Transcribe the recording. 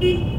Beep.